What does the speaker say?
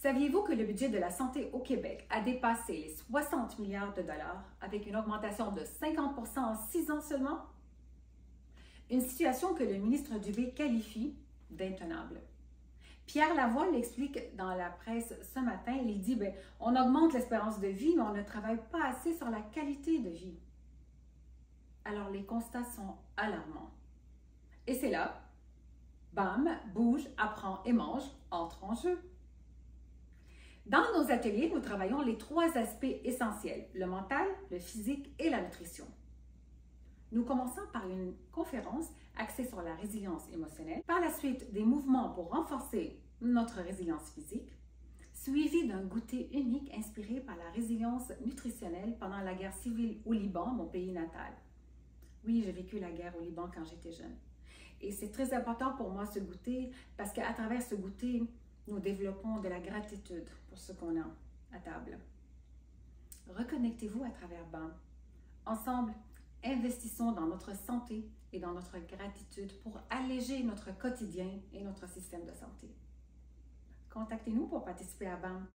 Saviez-vous que le budget de la santé au Québec a dépassé les 60 milliards de dollars avec une augmentation de 50% en six ans seulement? Une situation que le ministre Dubé qualifie d'intenable. Pierre Lavoie l'explique dans la presse ce matin. Il dit ben, on augmente l'espérance de vie, mais on ne travaille pas assez sur la qualité de vie. Alors les constats sont alarmants. Et c'est là, bam, bouge, apprend et mange entre en jeu. Nos ateliers, nous travaillons les trois aspects essentiels, le mental, le physique et la nutrition. Nous commençons par une conférence axée sur la résilience émotionnelle, par la suite des mouvements pour renforcer notre résilience physique, suivi d'un goûter unique inspiré par la résilience nutritionnelle pendant la guerre civile au Liban, mon pays natal. Oui, j'ai vécu la guerre au Liban quand j'étais jeune. Et c'est très important pour moi ce goûter parce qu'à travers ce goûter, nous développons de la gratitude pour ce qu'on a à table. Reconnectez-vous à travers BAM. Ensemble, investissons dans notre santé et dans notre gratitude pour alléger notre quotidien et notre système de santé. Contactez-nous pour participer à BAM.